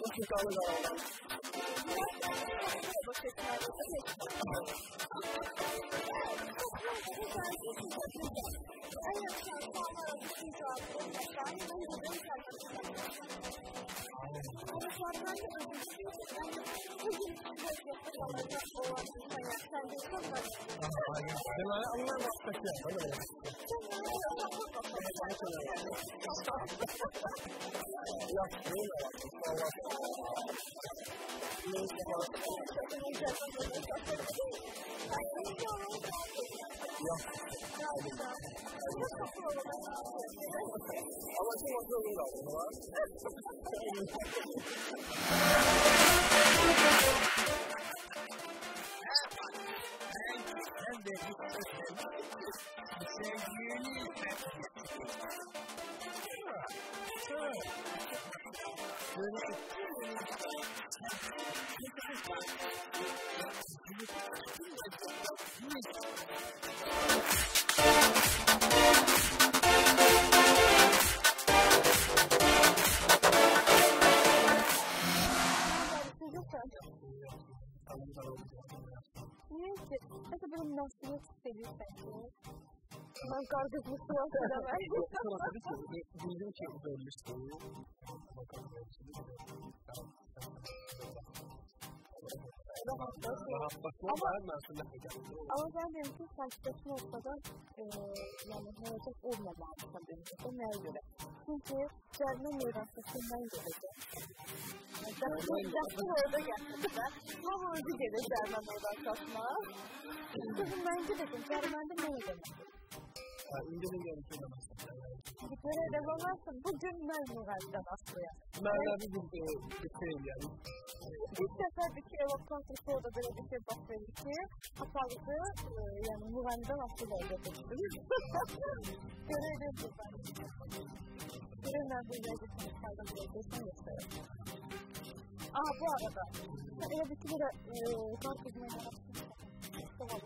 Você tá legal. Você tá Bunlara onlar da kaçıyor. Öyle mi? Thank I want you to? de Cristo se viene Thank you. Bildiğim şey böyle işte. Rahatlatma var mı aslında? Ama ben benim için saçtaşı noktadan e, yani hareket olmamalı tabii. O neye göre? Çünkü Cermen mirasından gelecek. Yaptır orada yaptı. Ama önce gelir Cermen oradan katma. Kızım bence dedim. Cermen'de ne demek? Ama. Bir kere de babası bugün ben Murat'tan Aslı'ya. Ben bir gün bir şey yani. İlk sefer bir kere vakıflık orada böyle bir şey başladı ki hastalıklı yani Murat'tan Aslı'ya götürdüm. Görelim couldn't have related to the title of this minister. Ah, bu arada. Arabikini de e, fark etmeye başladım. Tamam.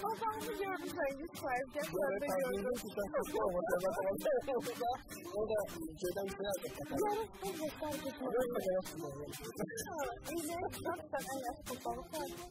Nós vamos fazer uma visão de claro, que é claro. Eu estava vendo que está com fome, você vai falar que eu vou dar, vou dar, vou dar entrada. Agora, por que está aqui? Eu vou fazer essa coisa. E eu estou trabalhando com o Paulo Cândido.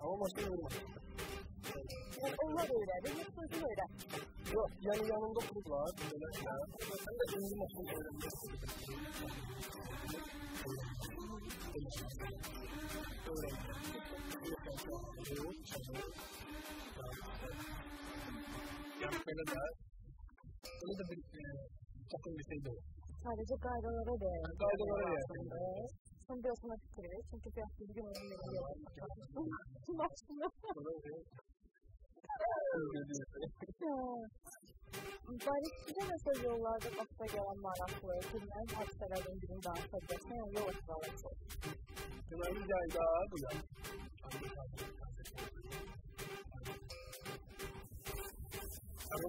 Ama başka yorum var. Onlar da öyle. Benim sözüm öyle. Yok, yani yanımda kurt var. Böyle ya. Ben de benim masum öğrenmiş. Yani böyle de, böyle de bir takım bir şey de var. Sadece gaydalara da. Gaydalara da. Evet. Sen bir okuma fikri. Çünkü biraz düzgün öyle öyle diyor. Barışçı'da mesela yollarda başta gelen maraklı, bilmem hadiselerden birini daha yani yol ısrarlısı. Önemli yayda bu ya. Ama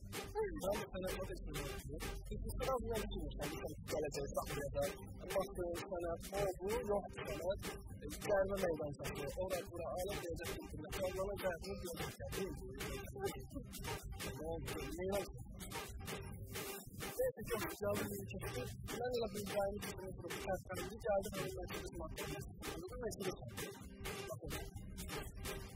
Vale a pena acontecer. E se for alguma coisa, que ela tem essa coisa, a nossa sana fogo, não sana, quer uma meia dança, ou é por ela que é de tudo, então não é já um dia de carinho. Não, não, Esse é o oficial do Ministério. Quando ela brincar, ele tem que provocar as caras de casa, mas ele vai ter que tomar conta. Não vai ser isso.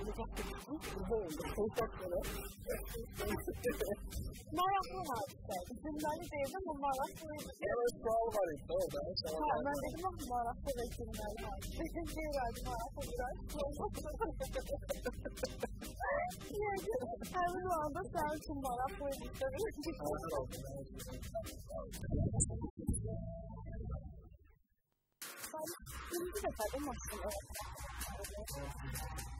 de sana o da söylüyorum. Çünkü sıra bir yer değilmiş. Yani sen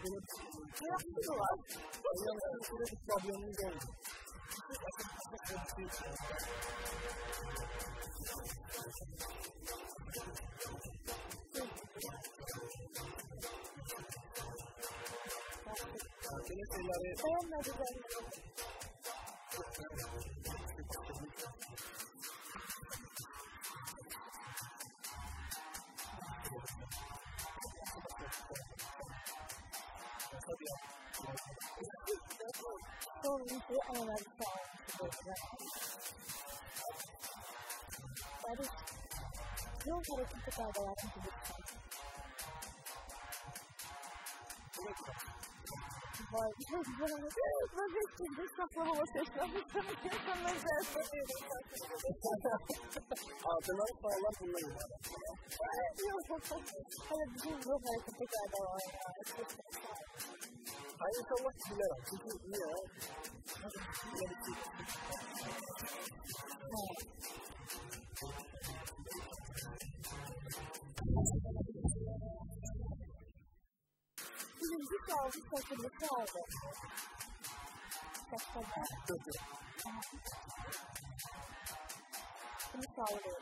학교도 와. 원래는 그래도 into another song to go around. That is, you'll get it to the I think it's fun. But, mas assim, deixa por vocês pra mim também, mas é essa Ah, você não foi lá pro meio. Ai, eu vou fazer. Olha, de novo, vai complicado. Olha, eu vou fazer. 还是说问题呢，就是没有，那个没有去。哦。就是你找一个什么票的？对对。Como Paulo.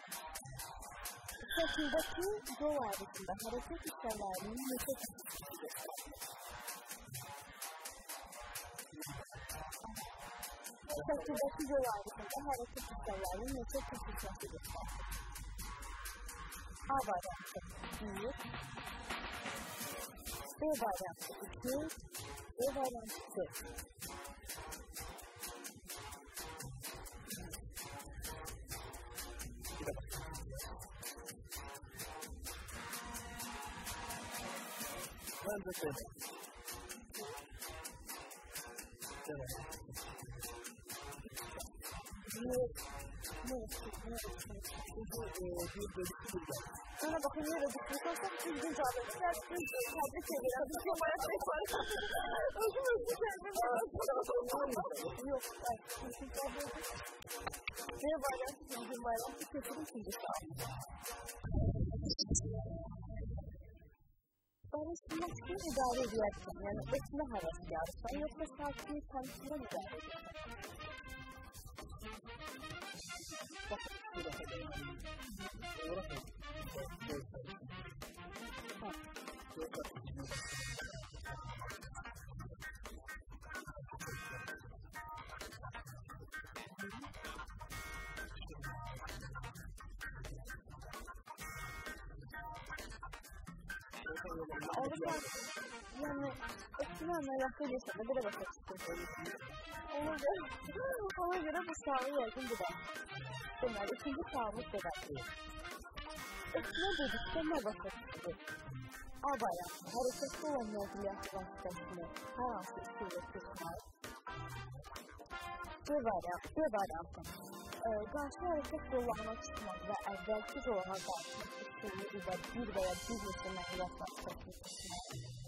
O que é que daqui do hábito da Harapeti Salari, no que yüksek Şekildeki yol ayrıtında hareket işlemlerinin yüksek kısıtlasıdır. A varyantı 1, B varyantı 2, B varyantı 4. Ben de şöyle. Burada. Sana bakın yere düşmüş olsam düzgün cevap Biraz düzgün tablet çeviren bir şey var. Özüm özüm kendim. Yok. Düzgün tablet. Bir bayram, düzgün bayram. Kesin ikinci sağ. Barışmak için idare ediyorsun. Yani etme havası yarışsan. Yoksa sakin tanışma idare ediyorsun. All the time. ちなみに、こっちの長くでした。グラバス作ってる。お前、すごいもかわいいグラバスかわいいや、全部だ。でもあれ、金さは持ってた。え、なんで実際のバス作ってる أضع هل تستوى النادية تستثنى خلاص يصير استثمار يبارع يبارع قال شعر تستوى وعنا تستثمار بقى قال كذا وغضاء تستوى إذا بيبقى يبديه يسمى هي تستثمار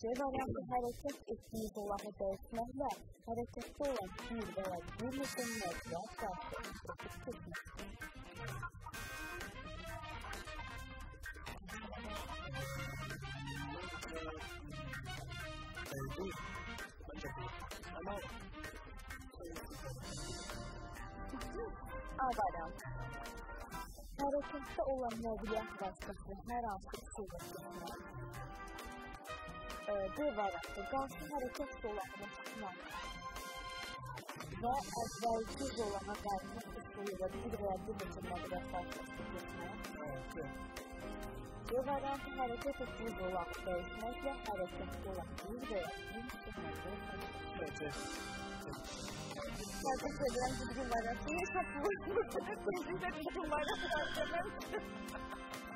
Çevreden hareket ettiği dolara değişmekle hareketli olan bir veya bir mısırın etkiler Ağabeyim. Harekette olan mobiliyet vasıfı her hafta sürdürülmektedir. Tutmaq. evet. B variantı hareket etdiyi dolanı dəyişməklə hareketdə olan bir veya bir neçə məqlət vasıtası Evet, evet. Sadece edilen düzgün bayrak değil, çok vurgunuz. Bizde düzgün bayrak var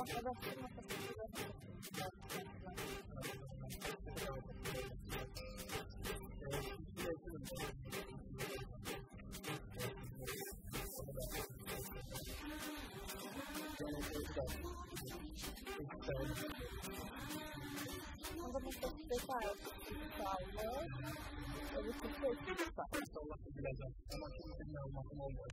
passada a ser uma Quando a pessoa se prepara para o hospital, né? Eu me sinto bileceğim. Ama şimdi bilmiyorum olmuyor.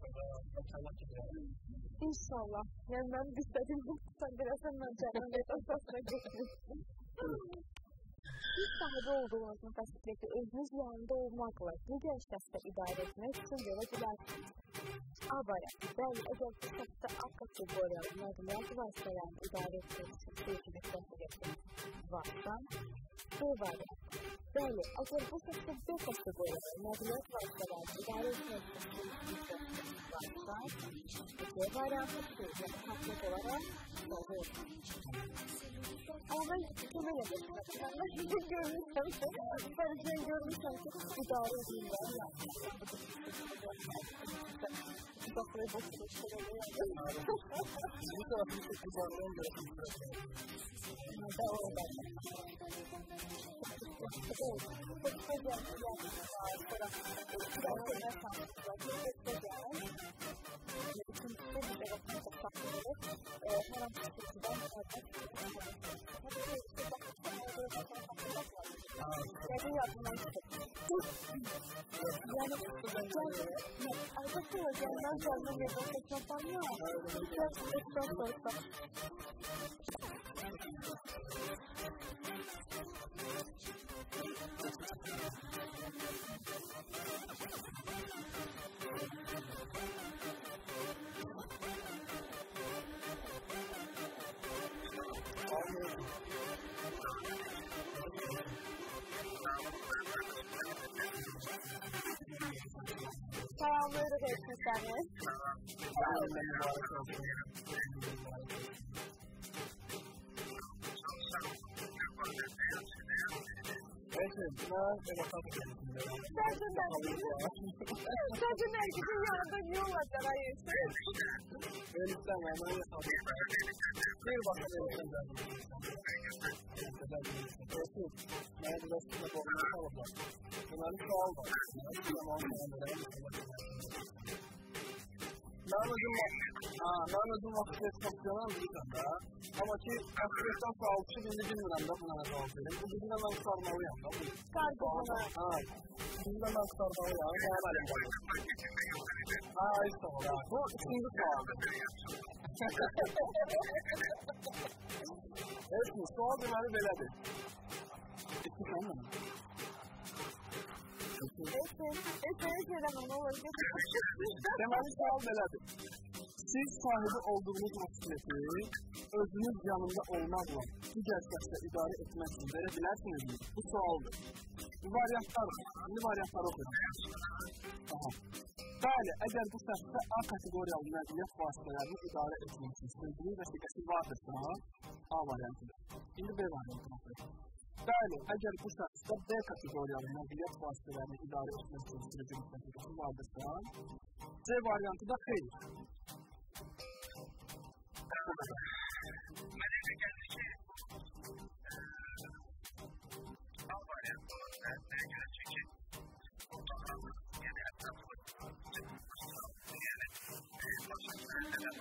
İnşallah. Yani ben istedim bu sen biraz hemen canım ve tasasına geçmişsin. bir sahibi olduğunuz motosikleti özünüz yanında olmakla bir yaşta idare etmek için yola gidersiniz. Avara, ben özel kısakta akkası boya maddiyat vasıtayan idare etmek için tecrübe tasarlasınız. Vasıtan, Sevara, böyle özel kısakta bir kategori maddiyat vasıtayan idare etmek için B kateqoriyalı nəqliyyat vasitələrini idarə etmək üçün təcrübə varsa, C variantı C, yəni konkret olaraq doğru olur. Ama ben şöyle 啊！在这边呢，就在这边。啊，都是我家的，都是我家的。Well, I'll move to Ese es más de la parte de la Thank you. menos de uma, ah, menos de uma prestação da ama ki prestan sağlıkçı bizi bilmirəm də buna nə cavab verim. Bu bizi də mən sarmalıyam da bunu. Sarmalıyam. Ha. Bizi də mən sarmalıyam. Sağ olun. Ha, sağ olun. Bu ikinci sualdır. Evet, sual deməli belədir. İki tanım. Mi? Esin'e söylemem ne olur. Sual belədir. Siz sahibi olduğunuz masiyyəti özünüz yanında olmaqla digər şəxsə idarə etmək üçün verə bilərsinizmi? Bu sualdır. Bu variantlar, indi variantları oxuyuram. Aha. Bəli, əgər bu şəxsdə A kateqoriyalı nəqliyyat vasitələrini idarə etmək üçün sözlü vəsiqəsi vardırsa, A variantıdır. İndi B variantını oxuyuram. Bəli, əgər bu D kategorilerine bilet bahçelerini idare etmesi sürecinin politikası vardır şu an. C varyantı da hayır.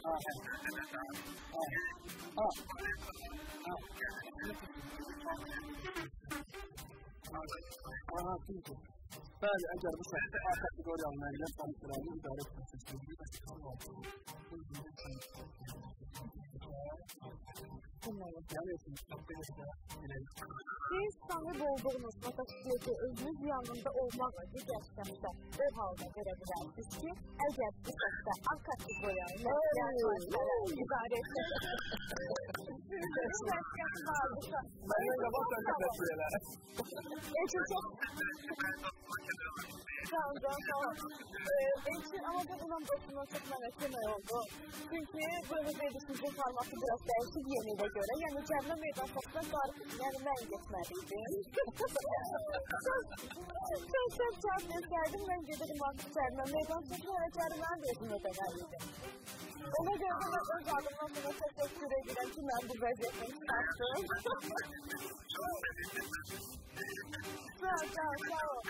Ah. Ah. Ah. Əgər bu şəxsdə A kateqoriyalı nəqliyyat vasitələrini idarə Siz sanıb olduğunuz motosikleti özünüz yanında olmaqla digərçəmizə o halda verə bilərsiniz ki, əgər bu səsdə A kategoriya ilə idarə etsək, Mənim də vatandaşlar. Əcəcə. De sağ ol. Ee, ama da bunun başına çok mənəşəmək oldu. Çünkü böyle bir düşünce formatı biraz değişik yenide göre. Yani Cəmlə meydan satına qarşı, yani mən getməliydim. Çok çok çok desəydim, mən gedirdim artıq Cəmlə meydan satına və Cəmlənin də özünə ödəməliydim. Ona görə də mən öz adımdan buna təşəkkür edirəm ki, mən bu çıxartdım. Sağ ol, sağ ol, sağ ol.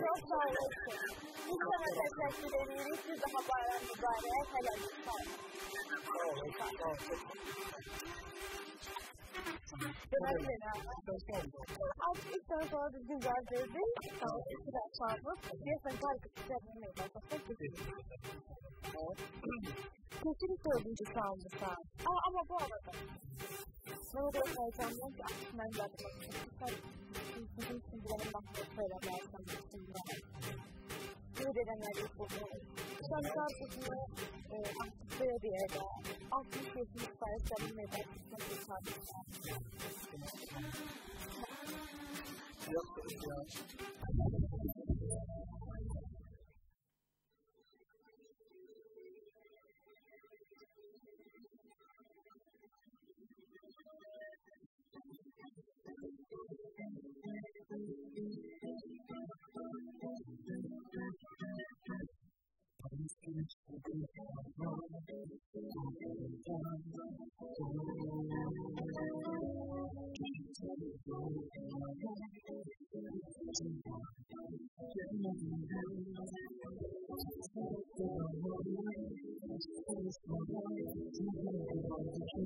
Çok sağ olasın. Biz sana teşekkür ediyoruz. Bir daha bayram mübarek. Helal olsun. Sağ olun. Sağ olun. Olun. Az ilk sana sonra düzgün cevap verdin. Sana biraz sağlık. Diyorsan kalkıp düzenlemeye başlasak kesinlikle. Kesinlikle ödünce sağlık sağ. Aa, ama bu arada. Ne oluyor sayacağımdan ki artık ben zaten bizim sindirelim bakmaya söylemezsem öğrenemedik bunu. Şanlar bunu aktığı bir yerde 60-70 faiz tarım ve tartışma. Yok, yok. to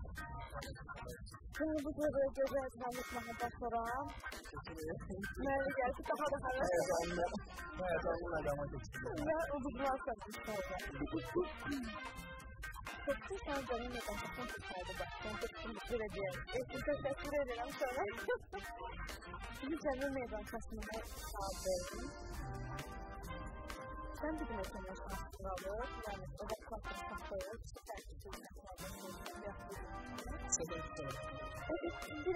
Bu böyle göze etmenlik sonra Merve geldi daha da hava. Evet anne. Evet anne adama geçti. Ve uzunlar satmış sonra. Çok sen canım neden çok tutardı bak. Ben çok teşekkür ediyorum. Eşim teşekkür ederim sana. Bir canım neden kasmına sağladım. Ben de güneşimle to yani özel kalkın şanslıları, Evet, bir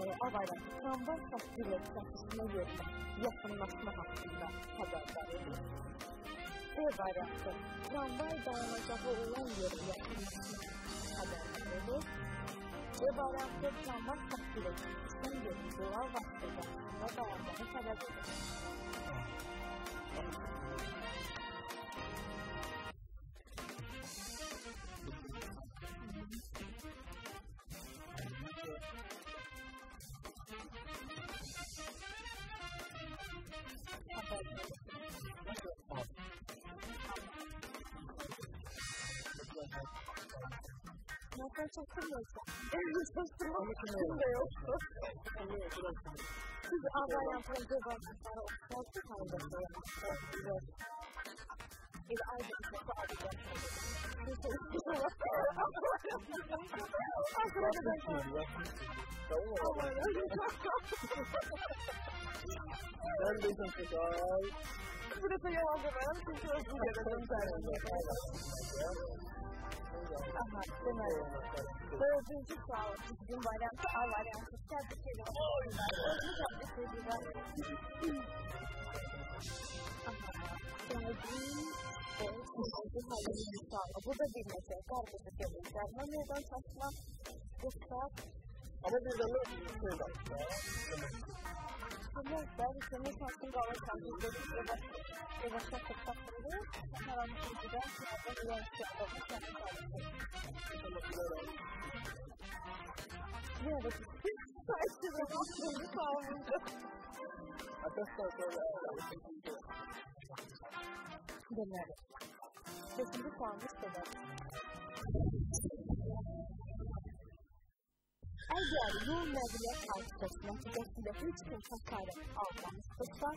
Azərbaycanlıları Avaydan tramvay xətti ilə çatışma yerinə yaxınlaşma haqqında xəbərdar edir. B bayraqlı tramvay dayanacağı olan yerə yaxınlaşma xəbərdar edir. C bayraqlı tramvay xətti ilə çatışma yerinə dua vaxtında və dayanmağı xəbər edir. Thank you. special kırmıyorsa. Bir Çünkü özgür. Aha, demedim. Dördüncü sağ Bizim varyantı A varyantı. Tebrik ederim. Özür tebrik ederim. Aha, geldim. Evet, şimdi halimiz sağla. Bu da bir mesele. Kardeşi tebrikler. Ne neden saçma? Yoksa Ama bir de ne şey var. Ama ben senin şansın gayet şanssız dedim. Yavaşça kırtakları. Hemen şimdiden sınavda uyan sınavda kendi kardeşim. Ne oldu? Saçma bir kalmıştı. Arkadaşlar şöyle Demedim. Sesini kalmış dedim. Eğer yol nebile karşılaşma neticesinde hiç kim hakaret almamıştırsa,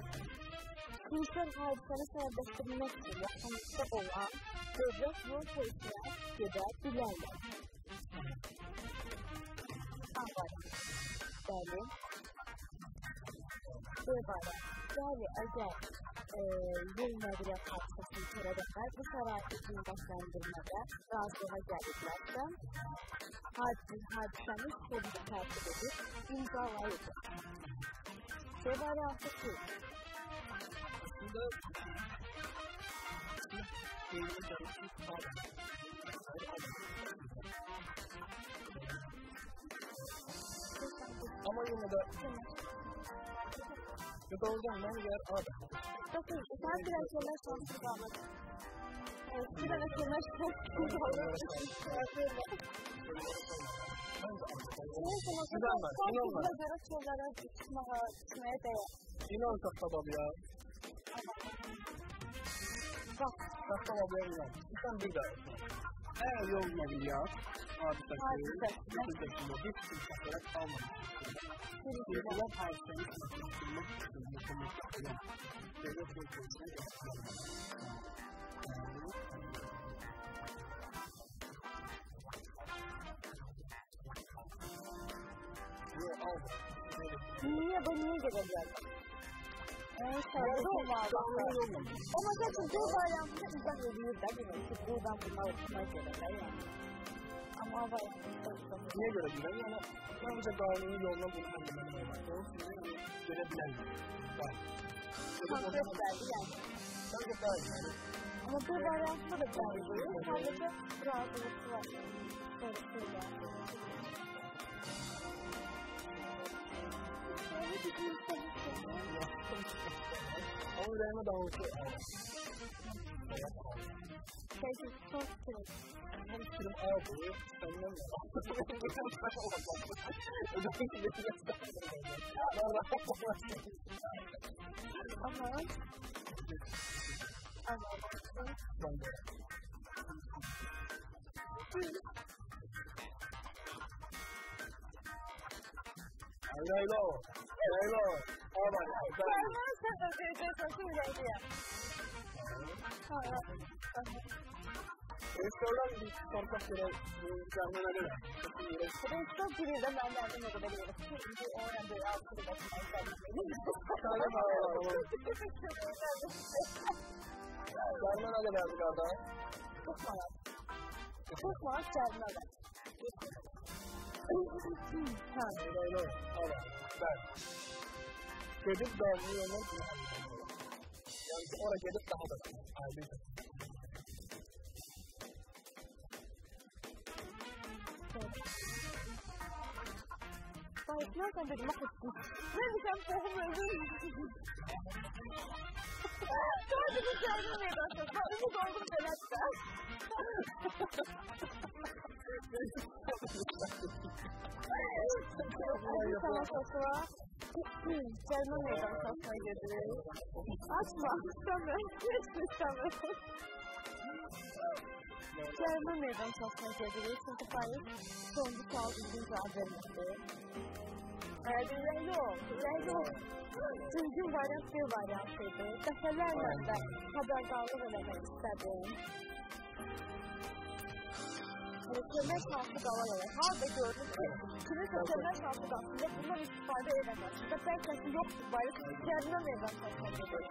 kıyısal hadisəni sərbəstdirmək üçün yaxınlıqda olan dövlət yol polisinə gedə bilərlər. Bəli. Bevara. Yəni, əgər yol nəqliyyat hadisəsini törədənlər bu şəraiti qiymətləndirmədə razılığa gəliblərsə, hadis hadisəni polisi tərtib edib imzalayıblar. Bevara ki, aslında çalışmış var. Ama yine de bir de oradan ben yer abi. bakın sen biraz yavaş şanslı kalmak. Evet, biraz yavaş Sino ang kakababya? Kakababya niya. Isang bigay. Eh, yung nagiyak. At kasi, nakita ko mo, this is a correct moment. Hindi ko lang kahit sa isang makikinig, hindi ko mo sa kanya. Pero kung kasi, 你也不你这个别的。我们在吃酒吧呀，不是一家子的，咱这个吃酒吧，俺妈，是？是，是，üzerine davulcu. Peki, çok sevdim. Hem film aldı, senden de. Ama ama Ben de. Leylo, Leylo, Sen ödeyeceksin şimdi ya. Ha, restoran bir sormak yere canına ne var? Resto biri de ben verdim o kadar yeri. Şimdi o yanda altı da başına Sana bağlı. Canına ne verdik orada? Çok malak. Çok malak gelme de. Ha, Leylo, Aman, ben. Gelip dağılmayı yollar Yani oraya gelip daha da Weil ich nur kann, das mache ich nicht. Nein, ich habe vorhin mal so nicht. Sollte ich ja nur mehr was das war. Ich war gut, wenn das das. Atma, istemem. Hiç istemem. Selma meydan sosuna girdi. Çünkü Paris sonuncu kaldığı mücadelesi. Rəyli ol, rəyli ol. Düzgün variant bir variantıydı. Dəfələrlə də xəbərdarlıq eləmək. Hani kömək şansı qalan olur. Harada gördüm ki, kiminsə kömək şansı qalsında bundan istifadə edəməz. Və bəlkə ki, yoxdur, bari kəndinə meydan şansına gedir.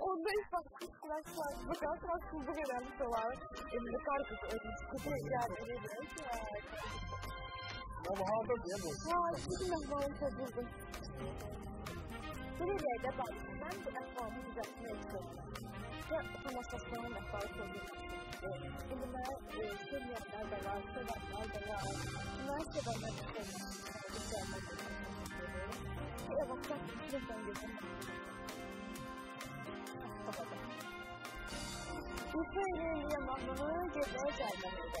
Onda ilk bakmışlar, bakan haksızlık öğrenmiş olan emri kargısı ödmüş. Kutu yani. Ama bu. Ya, şimdi ben çözüldüm. Buraya da bak, ben bu ehvamı düzeltmeye istiyorum. Ve konuşmasının ehvamı çözüldüm. Şimdi ben sevmeyenler de var, sevenler de var. Sevenler de var. 내가 막상 그랬던 게 정말 답답하다. 우편을 위한 마음을 이제 내지 않는 게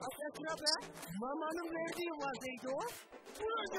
Akraba, mamanın verdiği vazdeydi o. Buyurdu.